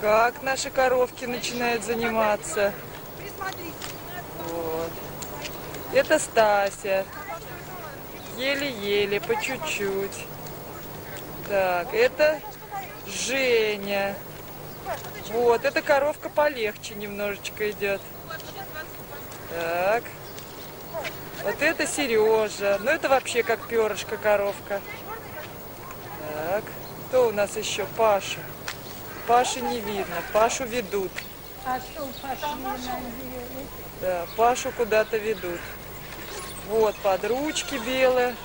Как наши коровки начинают заниматься. Вот. Это Стася. Еле-еле, по чуть-чуть. Так, это Женя. Вот, эта коровка полегче немножечко идет. Так. Вот это Сережа. Ну, это вообще как перышко коровка. Так. Кто у нас еще? Паша. Паши не видно. Пашу ведут. А что двери? Да, Пашу куда-то ведут. Вот, под ручки белые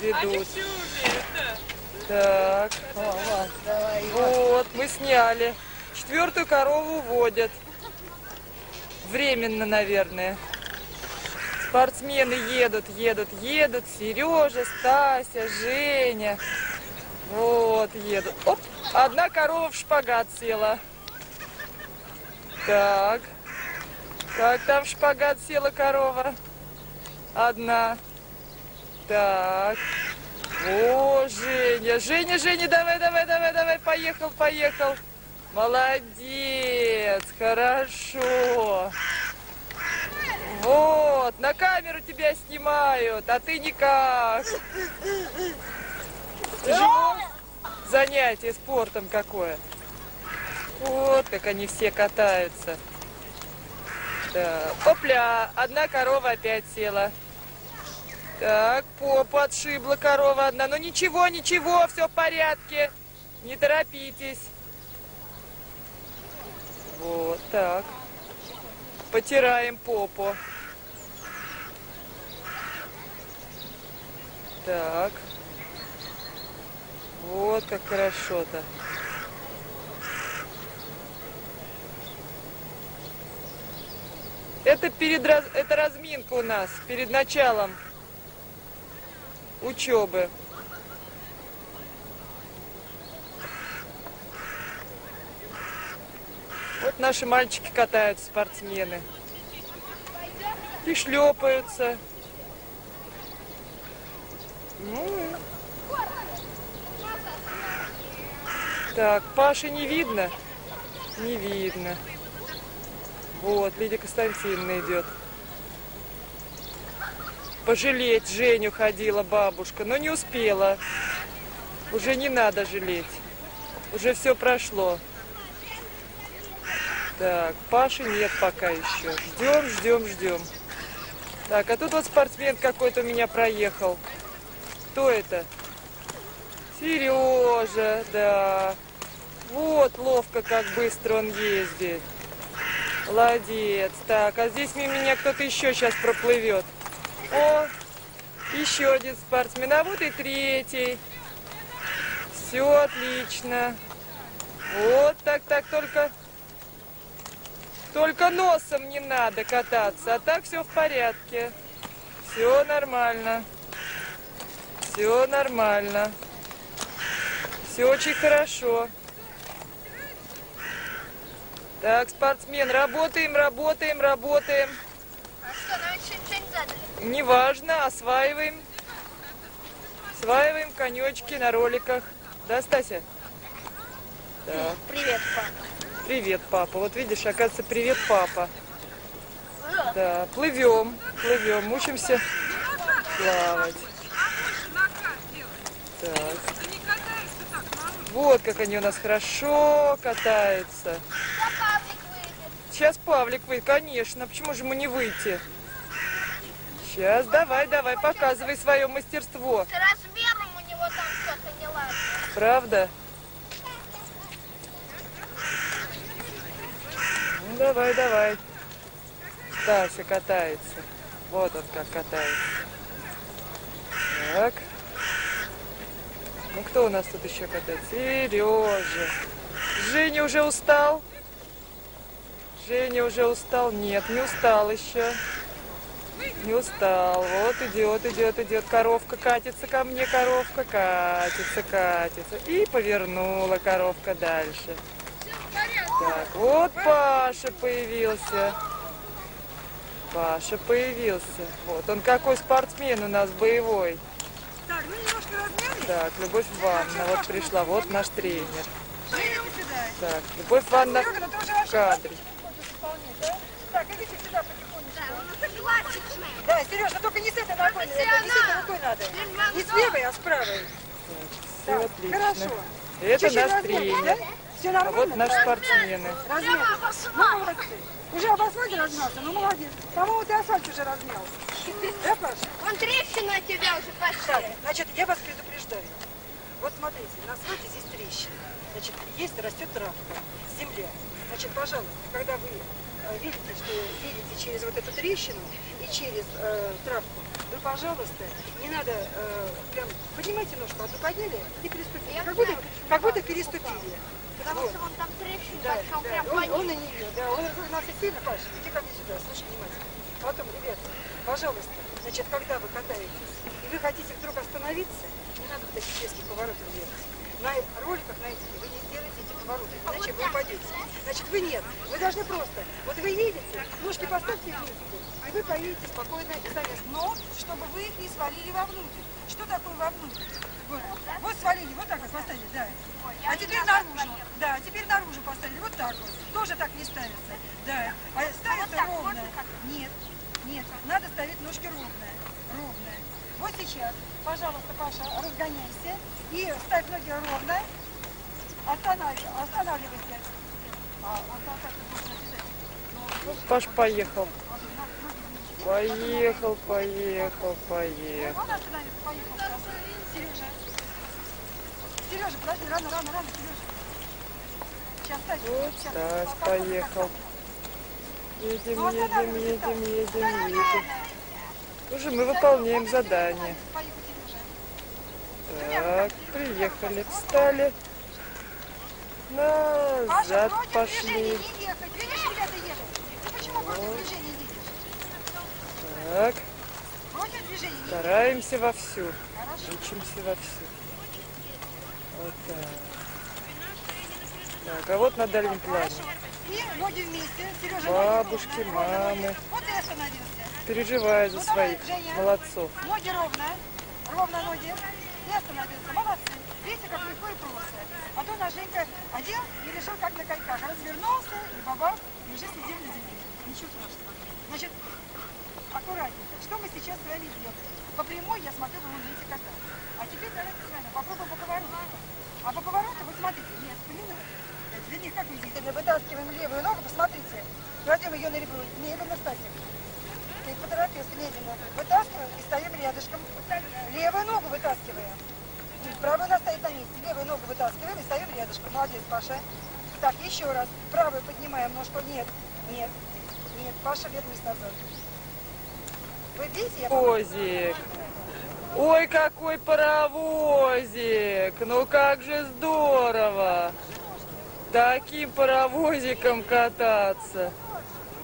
ведут. Так, вот, мы сняли. Четвертую корову уводят. Временно, наверное. Спортсмены едут, едут, едут. Сережа, Стася, Женя. Вот, едут. Оп, одна корова в шпагат села. Так. Как там в шпагат села корова? Одна. Так. О, Женя, Женя, Женя, давай, давай, давай, давай, поехал, поехал. Молодец, хорошо. Вот, на камеру тебя снимают, а ты никак. Тяжело? Занятие спортом какое. Вот как они все катаются. Так, опля, одна корова опять села. Так, попу отшибла корова одна. Ну ничего, ничего, все в порядке. Не торопитесь. Вот так. Потираем попу. Так. Вот как хорошо-то. Это перед это разминка у нас перед началом учебы. Вот наши мальчики катаются, спортсмены. И шлепаются. Ну, Так, Паши не видно? Не видно. Вот, Лидия Константиновна идет. Пожалеть Женю ходила бабушка, но не успела. Уже не надо жалеть. Уже все прошло. Так, Паши нет пока еще. Ждем, ждем, ждем. Так, а тут вот спортсмен какой-то у меня проехал. Кто это? Сережа, да. Вот ловко, как быстро он ездит. Молодец. Так, а здесь мимо меня кто-то еще сейчас проплывет. О, еще один спортсмен. А вот и третий. Все отлично. Вот так, так, только... Только носом не надо кататься, а так все в порядке. Все нормально. Все нормально. Все очень хорошо. Так, спортсмен, работаем, работаем, работаем. А что, нам еще ничего не задали? Неважно, осваиваем. Осваиваем конечки на роликах. Да, Стася? Да. Привет, папа. Привет, папа. Вот видишь, оказывается, привет, папа. Да, плывем, плывем, учимся плавать. Так. Вот как они у нас хорошо катаются. Сейчас Павлик выйдет, конечно. Почему же ему не выйти? Сейчас, давай, давай, показывай свое мастерство. С размером у него там что-то не ладно. Правда? Ну, давай, давай. Стася катается. Вот он как катается. Так. Ну, кто у нас тут еще катается? Сережа. Женя уже устал? Женя уже устал? Нет, не устал еще. Не устал. Вот идет, идет, идет. Коровка катится ко мне, коровка катится, катится. И повернула коровка дальше. Так, вот Паша появился. Паша появился. Вот он какой спортсмен у нас боевой. Так, ну. Так, Любовь Ивановна вот пришла. Вот наш тренер. Так, Любовь Ивановна Серега, ну ты уже в ваши кадре. да? Так, идите сюда потихонечку. Да, он согласен. Да, Сереж, ну только не с этой ногой, это, не с этой рукой надо. Не с левой, а с правой. Все отлично. хорошо. Это наш тренер. Все А вот наши спортсмены. Размять. Ну, молодцы. Уже об асфальте размялся? Ну, молодец. По-моему, ты асфальт уже размял. Да, Паша? Вон трещина у тебя уже Так, пошли. значит, я вас предупреждаю. Смотрите, на асфальте здесь трещина. Значит, есть, растет травка, земля. Значит, пожалуйста, когда вы э, видите, что едете через вот эту трещину и через э, травку, вы, пожалуйста, не надо э, прям поднимайте ножку, одну подняли и переступили. Как будто, как будто переступили. Потому Вот. что вон там трещина, Да, большая, да, прям он, по он ней. на нее, да, он разогнался сильно, Паша, иди ко мне сюда, слушай внимательно. Потом, ребята, пожалуйста, значит, когда вы катаетесь, и вы хотите вдруг остановиться, не надо вот таких резких поворотов делать. На роликах на этих вы не сделаете эти повороты, иначе вы упадете. Значит, вы нет, вы должны просто, вот вы едете, ножки поставьте вместе, и вы поедете спокойно и замес. Но, чтобы вы их не свалили вовнутрь. Что такое вовнутрь? Вот, вот свалили, вот так вот поставили, да. А теперь наружу. Да, а теперь наружу поставили. Вот так вот. Тоже так не ставится. Да. А ставится ровно. Нет, нет. Надо ставить ножки ровные. Ровные. Вот сейчас, пожалуйста, Паша, разгоняйся и ставь ноги ровно. Останавливайся. Останавливайся. А. Паш поехал. Поехал, поехал, поехал. Он. Сережа. Сережа, подожди, рано, рано, рано, Сережа. Сейчас, Вот сейчас. Пока, поехал. Едем, Ну, едем, едем, едем, едем. Уже мы выполняем задание. Так, приехали, встали. Назад пошли. Так, стараемся вовсю. Учимся вовсю. Вот так. Так, а вот на дальнем плане. Бабушки, мамы. Вот и остановился. Переживаю за своих молодцов. Ноги ровно. Ровно ноги. И остановился. Молодцы. Видите, как легко и просто. А то наш Женька одел и решил, как на коньках. Развернулся и баба, и уже сидел на земле. Ничего страшного. Значит, аккуратненько. Что мы сейчас с вами сделаем? По прямой я смотрю, вы умеете катать. А теперь давайте с вами попробуем по повороту. А по повороту, вот смотрите, нет, спину. Видите, как мы делаем? Вытаскиваем левую ногу, посмотрите. Кладем ее на ребро. Медленно, Стасик. Ты поторопился, медленно. Вытаскиваем и стоим рядышком. Левую ногу вытаскиваем. Правую она стоит на месте. Левую ногу вытаскиваем и стоим рядышком. Молодец, Паша. Так, еще раз. Правую поднимаем ножку. Нет, нет, нет. Паша, вернись назад. Вы видите, я Паровозик. Ой, какой паровозик! Ну как же здорово! Таким паровозиком кататься.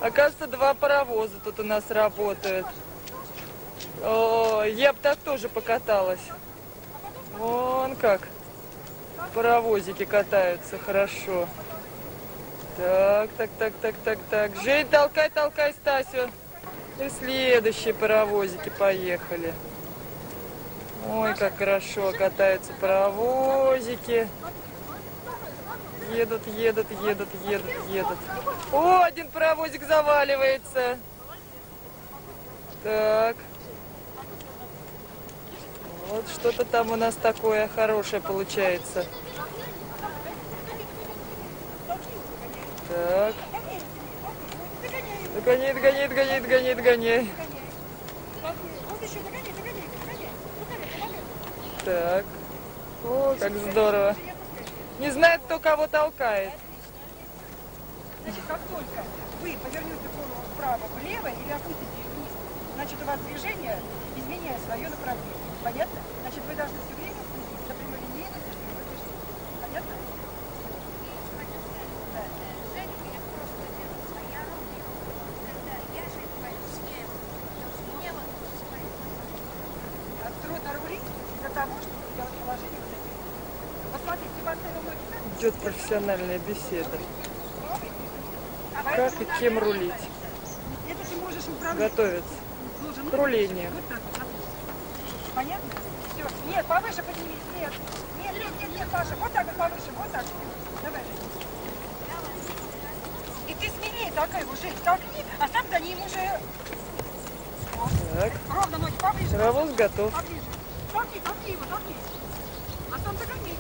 Оказывается, два паровоза тут у нас работают. О, я бы так тоже покаталась. Вон как. Паровозики катаются хорошо. Так, так, так, так, так, так. Жень, толкай, толкай Стасю. И следующие паровозики поехали. Ой, как хорошо катаются паровозики. Едут, едут, едут, едут, едут. О, один паровозик заваливается. Так. Вот что-то там у нас такое хорошее получается. Так. Догоняй, догоняй, догоняй, догоняй, догоняй. Так. О, как здорово. Не знает, кто кого толкает. Значит, как только вы повернете голову вправо, влево или опустите ее вниз, значит, у вас движение изменяет свое направление. Понятно? Значит, вы должны все время следить за прямой линейностью. Понятно? Да. Женя у меня просто делает своя роль. Когда я же с кем, то с мне вот свои. А Трудно рулить из-за того, что делать положение вот такие. Вот смотрите, ты поставил ноги так, Идет профессиональная беседа. Как и кем рулить. Ты. Должен к рулению. Вот вот. Понятно? Все. Нет, повыше поднимись. Нет. Нет, нет, нет, нет, Паша. Вот так вот повыше. Вот так. Давай. толкай его, Жень, толкни, а сам за ним уже Так, ровно ноги поближе. паровоз готов. Поближе. Толкни, толкни его, толкни. А сам догони.